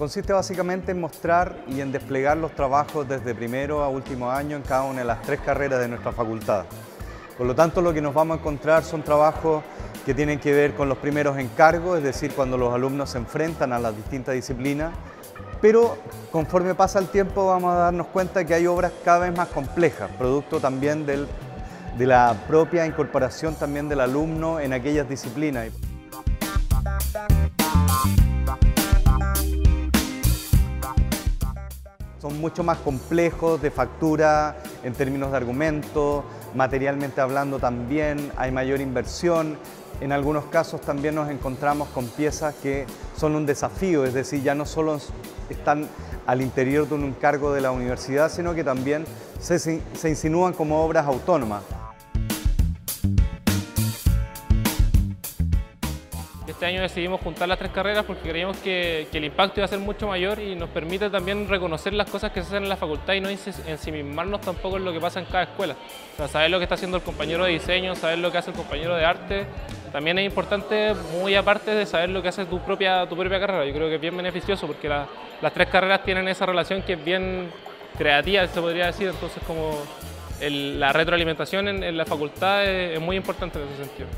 Consiste básicamente en mostrar y en desplegar los trabajos desde primero a último año en cada una de las tres carreras de nuestra facultad. Por lo tanto, lo que nos vamos a encontrar son trabajos que tienen que ver con los primeros encargos, es decir, cuando los alumnos se enfrentan a las distintas disciplinas, pero conforme pasa el tiempo vamos a darnos cuenta que hay obras cada vez más complejas, producto también de la propia incorporación también del alumno en aquellas disciplinas. Son mucho más complejos de factura en términos de argumento, materialmente hablando también hay mayor inversión. En algunos casos también nos encontramos con piezas que son un desafío, es decir, ya no solo están al interior de un encargo de la universidad, sino que también se, se insinúan como obras autónomas. Este año decidimos juntar las tres carreras porque creíamos que, el impacto iba a ser mucho mayor y nos permite también reconocer las cosas que se hacen en la facultad y no ensimismarnos tampoco en lo que pasa en cada escuela. O sea, saber lo que está haciendo el compañero de diseño, saber lo que hace el compañero de arte, también es importante, muy aparte de saber lo que hace tu propia, tu propia carrera. Yo creo que es bien beneficioso porque las tres carreras tienen esa relación que es bien creativa, se podría decir, entonces como la retroalimentación en, la facultad es muy importante en ese sentido.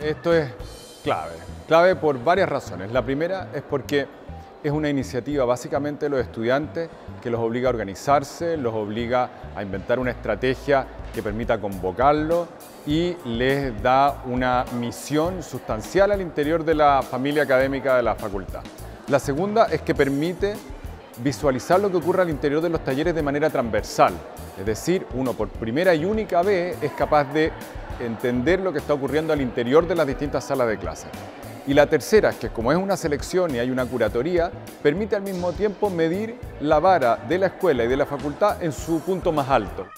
Esto es clave, clave por varias razones. La primera es porque es una iniciativa básicamente de los estudiantes que los obliga a organizarse, los obliga a inventar una estrategia que permita convocarlo y les da una misión sustancial al interior de la familia académica de la facultad. La segunda es que permite visualizar lo que ocurre al interior de los talleres de manera transversal, es decir, uno por primera y única vez es capaz de entender lo que está ocurriendo al interior de las distintas salas de clase. Y la tercera que como es una selección y hay una curatoría, permite al mismo tiempo medir la vara de la escuela y de la facultad en su punto más alto.